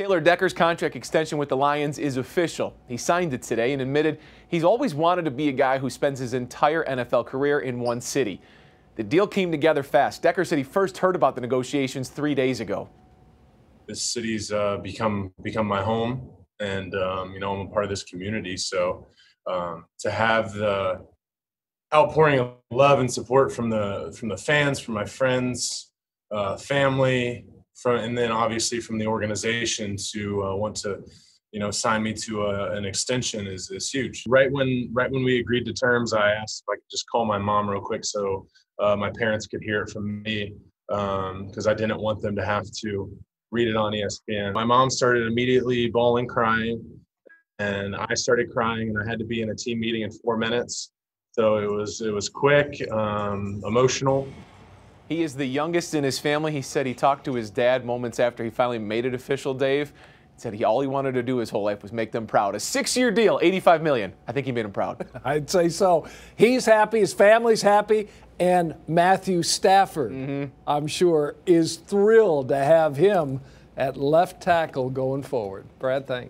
Taylor Decker's contract extension with the Lions is official. He signed it today and admitted he's always wanted to be a guy who spends his entire NFL career in one city. The deal came together fast. Decker said he first heard about the negotiations three days ago. This city's uh, become become my home, and um, you know I'm a part of this community. So um, to have the outpouring of love and support from the from the fans, from my friends, uh, family, from and then obviously from the organization to uh, want to you know sign me to a, an extension is, is huge. Right when right when we agreed to terms i asked if i could just call my mom real quick so uh, my parents could hear it from me because um, i didn't want them to have to read it on espn my mom started immediately bawling crying and i started crying and i had to be in a team meeting in four minutes. So it was it was quick um, emotional he is the youngest in his family. He said he talked to his dad moments after he finally made it official, Dave. He said he all he wanted to do his whole life was make them proud. A six-year deal, 85 million. I think he made him proud. I'd say so. He's happy, his family's happy, and Matthew Stafford, mm-hmm. I'm sure, is thrilled to have him at left tackle going forward. Brad, thanks.